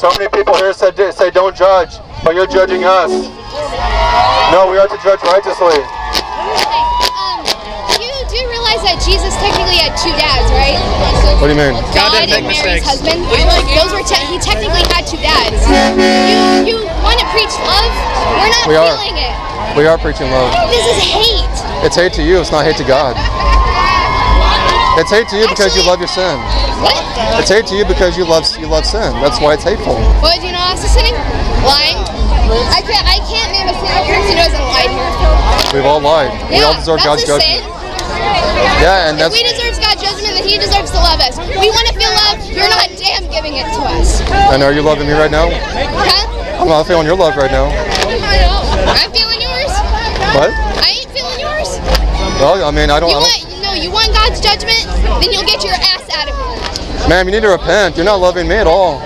So many people here said say don't judge, but you're judging us. No, we are to judge righteously. Um, you do realize that Jesus technically had two dads, right? What do you mean? God, doesn't and make Mary's mistakes. husband. Those were te- he technically had two dads. You you want to preach love? We're not We are. feeling it. We are preaching love. This is hate. It's hate to you. It's not hate to God. It's hate to you because you love your sin. What? It's hate to you because you love you love sin. That's why it's hateful. What do you know else is sinning? Lying. I can't I can't name a single person who hasn't lied here. We've all lied. we all deserve God's judgment. sin. Yeah, and If that's we deserve God's judgment, then He deserves to love us. We want to feel love. You're not damn giving it to us. and are you loving me right now? Huh? I'm not feeling your love right now. I'm feeling yours. What? I ain't feeling yours. Well, I mean, I don't. You I want no, you want God's judgment? Then you'll get your ass ma'am, you need to repent. You're not loving me at all.